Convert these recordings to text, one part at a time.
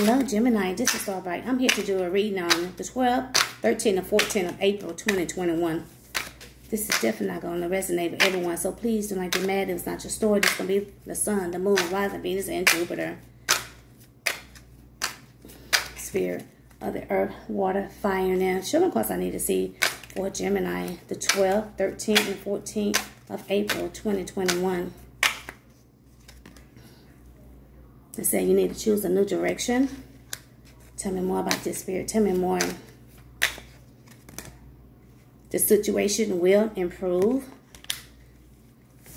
Hello, Gemini. This is Starbright. I'm here to do a reading on the 12th, 13th, and 14th of April 2021. This is definitely not going to resonate with everyone, so please do not get mad if it's not your story. This is going to be the sun, the moon, rising Venus, and Jupiter. Spirit of the earth, water, fire, and of course, I need to see for Gemini the 12th, 13th, and 14th of April 2021. They say you need to choose a new direction. Tell me more about this spirit. Tell me more. The situation will improve.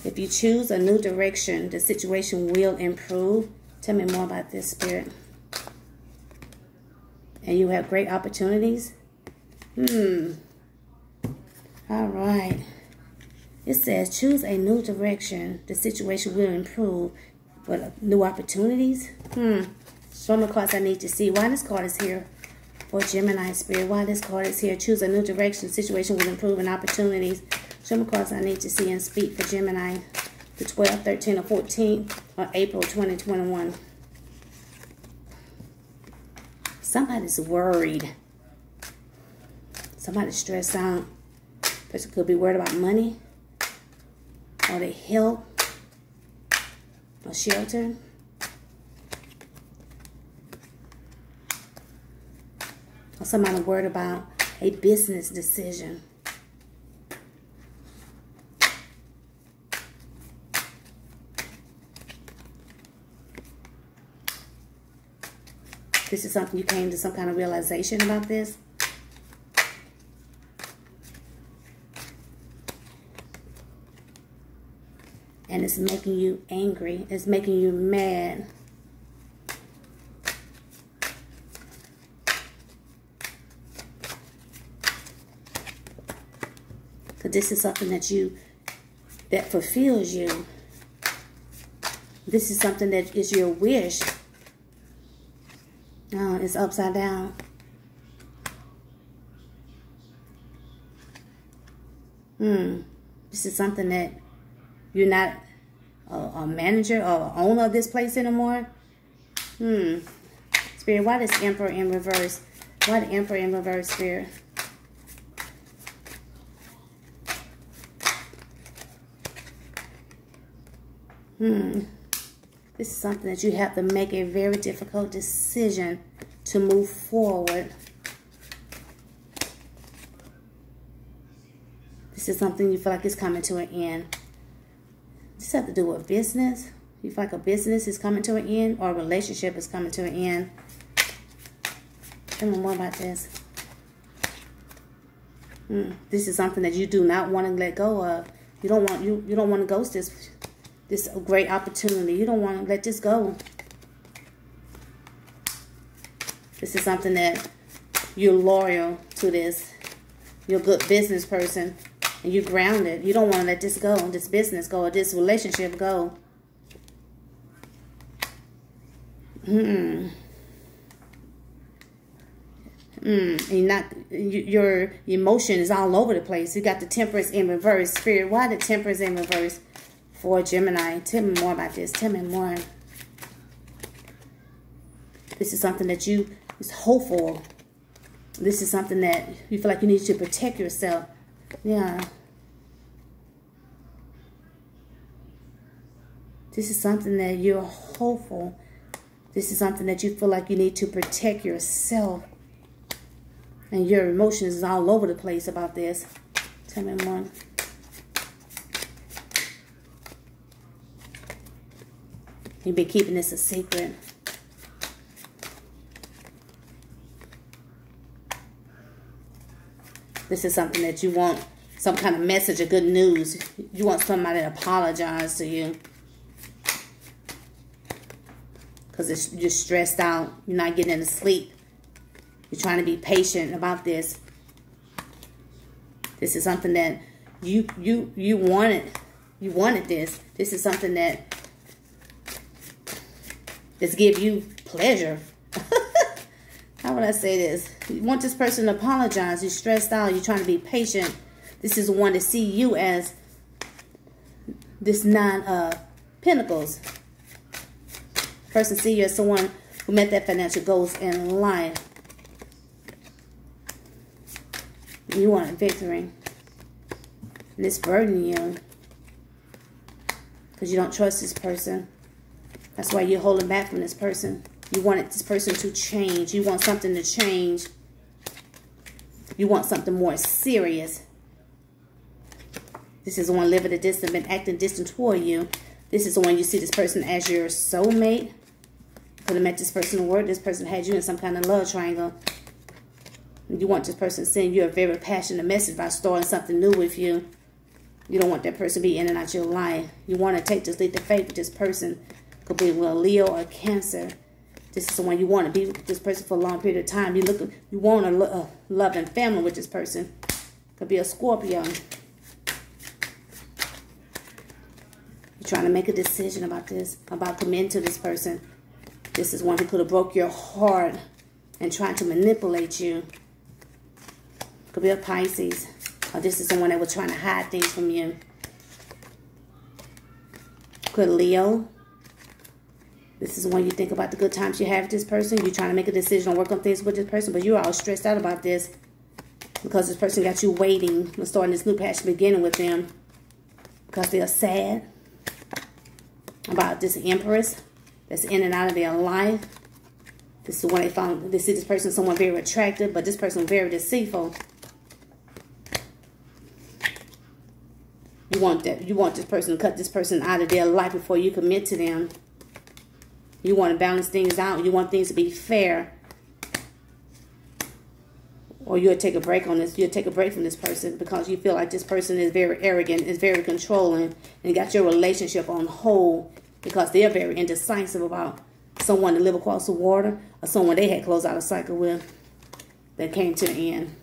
If you choose a new direction, the situation will improve. Tell me more about this spirit. And you have great opportunities. Hmm. All right. It says choose a new direction. The situation will improve. But new opportunities? Hmm. Show me cards I need to see. Why this card is here for Gemini Spirit? Why this card is here? Choose a new direction. Situation will improve and opportunities. Show me cards I need to see and speak for Gemini. The 12th, 13th, or 14th of April 2021. Somebody's worried. Somebody's stressed out. Person could be worried about money or their health a shelter. Or somebody worried about a business decision. This is something you came to some kind of realization about this. And it's making you angry, it's making you mad. Because this is something that you, that fulfills you. This is something that is your wish. Oh, it's upside down. Hmm. This is something that you're not a, a manager or owner of this place anymore? Hmm. Spirit, why this Emperor in reverse? Why the Emperor in reverse, Spirit? Hmm. This is something that you have to make a very difficult decision to move forward. This is something you feel like is coming to an end. This has to do with business. Feel like a business is coming to an end or a relationship is coming to an end. Tell me more about this. Hmm. This is something that you do not want to let go of. You don't want you you don't want to ghost this this great opportunity. You don't want to let this go. This is something that you're loyal to this. You're a good business person and you're grounded. You don't want to let this go, this business go, or this relationship go. Hmm. Mm, and not your emotion is all over the place. You got the temperance in reverse. Spirit, why the temperance in reverse for Gemini? Tell me more about this. Tell me more. This is something that you is hopeful. This is something that you feel like you need to protect yourself. Yeah. This is something that you're hopeful. This is something that you feel like you need to protect yourself. And your emotions is all over the place about this. Tell me more. You've been keeping this a secret. This is something that you want some kind of message of good news. You want somebody to apologize to you. Because you're stressed out. You're not getting any sleep. You're trying to be patient about this. This is something that you you you wanted. You wanted this. This is something that just give you pleasure. How would I say this? You want this person to apologize. You're stressed out. You're trying to be patient. This is one to see you as this nine uh, of pentacles. Person see you as someone who met their financial goals in life. You want victory. And it's burdening you. Because you don't trust this person. That's why you're holding back from this person. You want this person to change. You want something to change. You want something more serious. This is the one living a distance, been acting distant toward you. This is the one you see this person as your soulmate. Could have met this person in work. This person had you in some kind of love triangle. You want this person to send you a very passionate message by starting something new with you. You don't want that person to be in and out your life. You want to take this leap of faith with this person. Could be a Leo or Cancer. This is the one you want to be with this person for a long period of time. You look, you want a, a loving family with this person. Could be a Scorpio. You're trying to make a decision about this, about committing to this person. This is one who could have broke your heart and trying to manipulate you. Could be a Pisces. Or this is someone that was trying to hide things from you. Could Leo. This is when you think about the good times you have with this person. You're trying to make a decision or work on things with this person, but you're all stressed out about this because this person got you waiting and starting this new passion beginning with them because they're sad about this empress that's in and out of their life. This is when they found they see this person someone very attractive, but this person very deceitful. You want that you want this person to cut this person out of their life before you commit to them. You want to balance things out. You want things to be fair. Or you'll take a break on this. You'll take a break from this person because you feel like this person is very arrogant, is very controlling, and got your relationship on hold because they're very indecisive about someone to live across the water or someone they had closed out a cycle with that came to the end.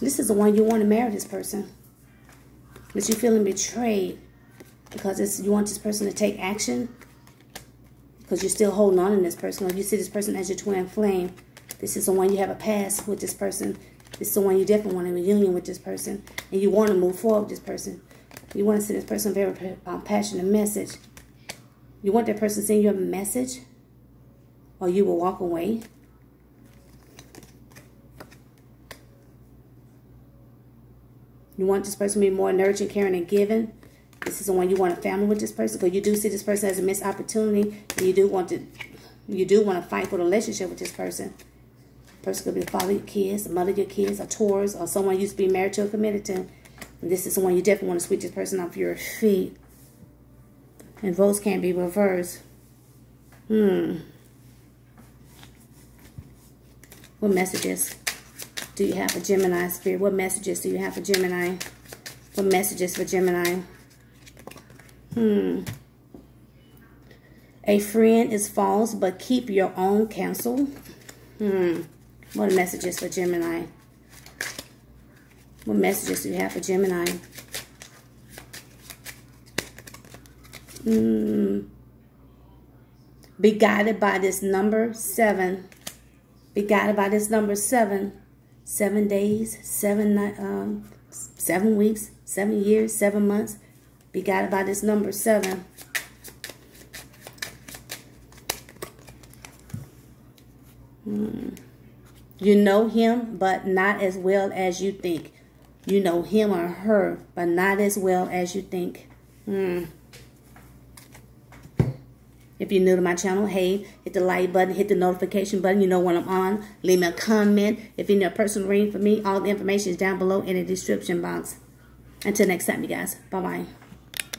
This the one you want to marry this person. But you're feeling betrayed because it's, you want this person to take action because you're still holding on to this person or you see this person as your twin flame. This is the one you have a past with this person. This is the one you definitely want a reunion with this person and you want to move forward with this person. You want to send this person a very um, passionate message. You want that person to send you a message or you will walk away. You want this person to be more nurturing, caring, and giving. This is the one you want a family with this person because you do see this person as a missed opportunity. You do want to, you do want to fight for the relationship with this person. Person could be the father of your kids, the mother of your kids, a Taurus, or someone you used to be married to or committed to. And this is the one you definitely want to sweep this person off your feet. And votes can't be reversed. Hmm. What messages? Do you have for Gemini Spirit? What messages do you have for Gemini? What messages for Gemini? Hmm. A friend is false, but keep your own counsel. Hmm. What messages for Gemini? What messages do you have for Gemini? Hmm. Be guided by this number seven. Be guided by this number seven seven days, seven um, seven weeks, seven years, seven months. Be guided by this number seven. Hmm. You know him, but not as well as you think. You know him or her, but not as well as you think. Hmm. If you're new to my channel, hey, hit the like button, hit the notification button. You know when I'm on. Leave me a comment. If you need a personal reading for me, all the information is down below in the description box. Until next time, you guys. Bye-bye.